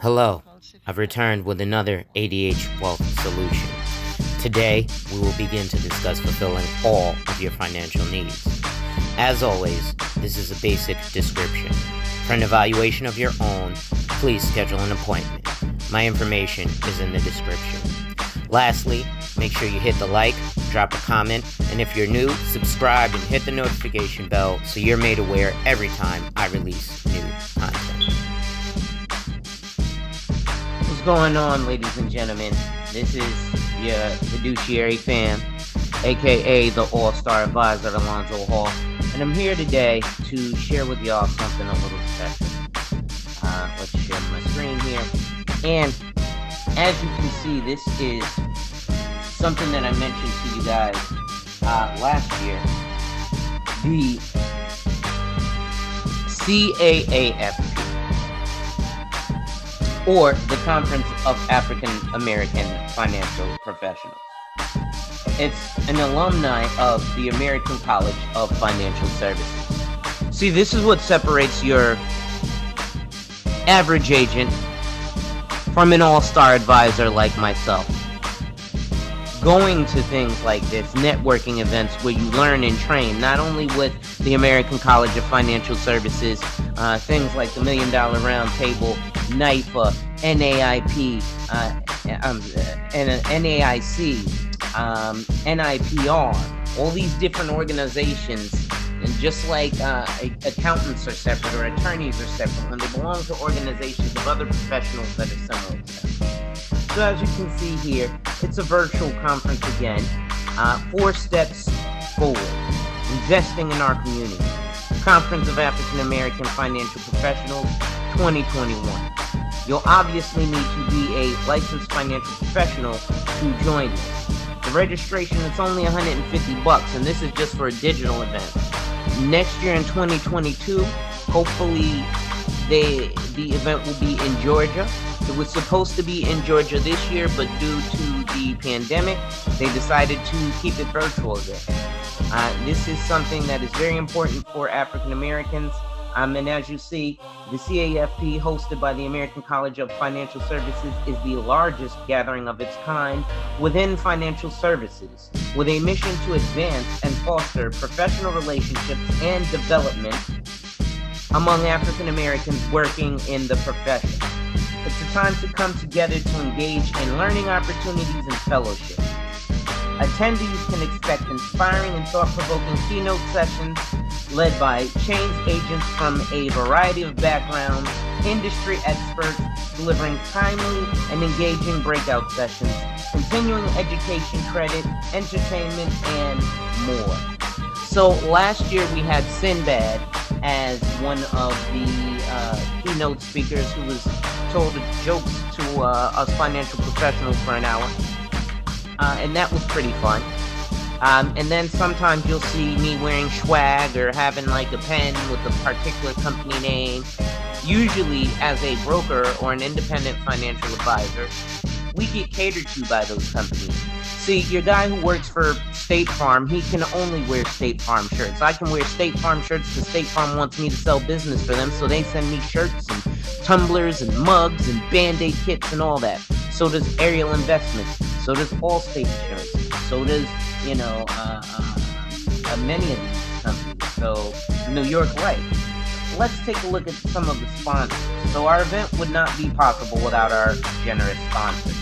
Hello, I've returned with another ADH Wealth solution. Today, we will begin to discuss fulfilling all of your financial needs. As always, this is a basic description. For an evaluation of your own, please schedule an appointment. My information is in the description. Lastly, make sure you hit the like, drop a comment, and if you're new, subscribe and hit the notification bell so you're made aware every time I release new content. Going on, ladies and gentlemen? This is your fiduciary fam, aka the All Star Advisor Alonzo Hall, and I'm here today to share with y'all something a little special. Uh, let's share my screen here. And as you can see, this is something that I mentioned to you guys uh, last year. The CAAFP, or the Conference of African American Financial Professionals. It's an alumni of the American College of Financial Services. See, this is what separates your average agent from an all star advisor like myself. Going to things like this, networking events where you learn and train, not only with the American College of Financial Services, uh, things like the Million Dollar Round Table, NAIFA, NAIP, uh, um, and NAIC, um, NIPR, all these different organizations and just like uh, accountants are separate or attorneys are separate, when they belong to organizations of other professionals that are similar to them. So as you can see here, it's a virtual conference again. Uh, four steps forward. Investing in our community. Conference of African American Financial Professionals 2021. You'll obviously need to be a licensed financial professional to join this. The registration is only 150 bucks, and this is just for a digital event next year in 2022, hopefully they the event will be in Georgia. It was supposed to be in Georgia this year, but due to the pandemic, they decided to keep it virtual again. Uh, this is something that is very important for African Americans. Um, and as you see, the CAFP, hosted by the American College of Financial Services, is the largest gathering of its kind within financial services, with a mission to advance and foster professional relationships and development among African Americans working in the profession. It's a time to come together to engage in learning opportunities and fellowship. Attendees can expect inspiring and thought provoking keynote sessions led by change agents from a variety of backgrounds, industry experts delivering timely and engaging breakout sessions, continuing education credit, entertainment, and more. So last year we had Sinbad as one of the uh, keynote speakers who was told jokes to uh, us financial professionals for an hour uh, and that was pretty fun. Um, and then sometimes you'll see me wearing swag or having like a pen with a particular company name. Usually, as a broker or an independent financial advisor, we get catered to by those companies. See, your guy who works for State Farm, he can only wear State Farm shirts. I can wear State Farm shirts because State Farm wants me to sell business for them, so they send me shirts and tumblers and mugs and band aid kits and all that. So does Ariel Investments. So does Allstate Insurance. So does, you know, uh, uh, many of these companies. So New York Life. Let's take a look at some of the sponsors. So our event would not be possible without our generous sponsors.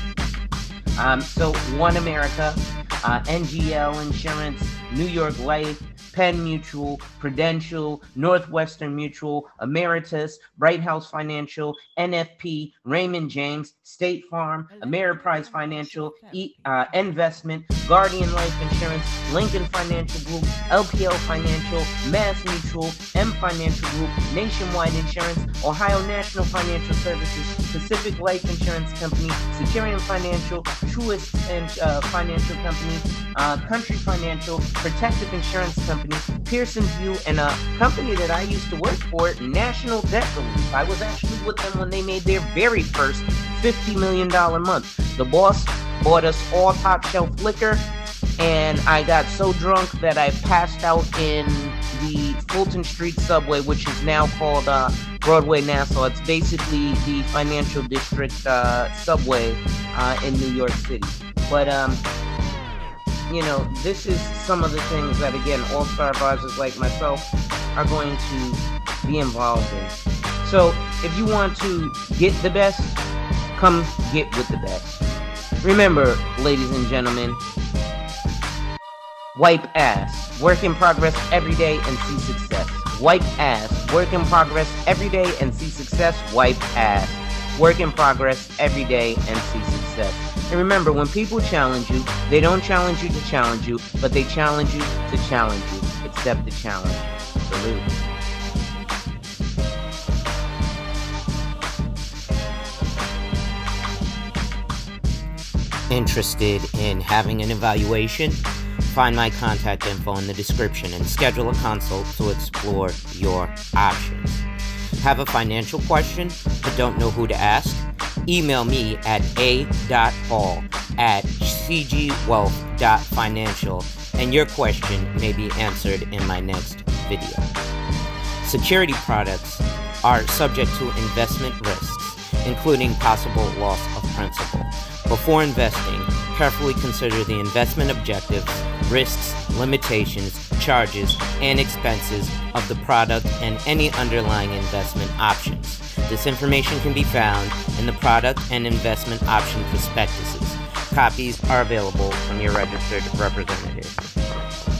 Um, so One America, uh, NGL Insurance, New York Life, Penn Mutual, Prudential, Northwestern Mutual, Emeritus, Brighthouse Financial, NFP, Raymond James, State Farm, Ameriprise Financial, e, uh, Investment, Guardian Life Insurance, Lincoln Financial Group, LPL Financial, Mass Mutual, M Financial Group, Nationwide Insurance, Ohio National Financial Services, Pacific Life Insurance Company, Securian Financial, Truist and, uh, Financial Company, uh, Country Financial, Protective Insurance Company, company, Pearson VUE, and a company that I used to work for, National Debt Relief. I was actually with them when they made their very first $50 million month. The boss bought us all top shelf liquor, and I got so drunk that I passed out in the Fulton Street subway, which is now called uh, Broadway Nassau. It's basically the financial district uh, subway uh, in New York City. But um, you know, this is some of the things that again, all-star advisors like myself are going to be involved in. So if you want to get the best, come get with the best. Remember, ladies and gentlemen, wipe ass. Work in progress every day and see success. Wipe ass. Work in progress every day and see success. Wipe ass. Work in progress every day and see success. And remember, when people challenge you, they don't challenge you to challenge you, but they challenge you to challenge you. Accept the challenge. Salute. Interested in having an evaluation? Find my contact info in the description and schedule a consult to explore your options. Have a financial question but don't know who to ask? Email me at a.hall at cgwealth.financial and your question may be answered in my next video. Security products are subject to investment risks, including possible loss of principal. Before investing, carefully consider the investment objectives, risks, limitations, charges, and expenses of the product and any underlying investment options. This information can be found in the product and investment option prospectuses. Copies are available from your registered representative.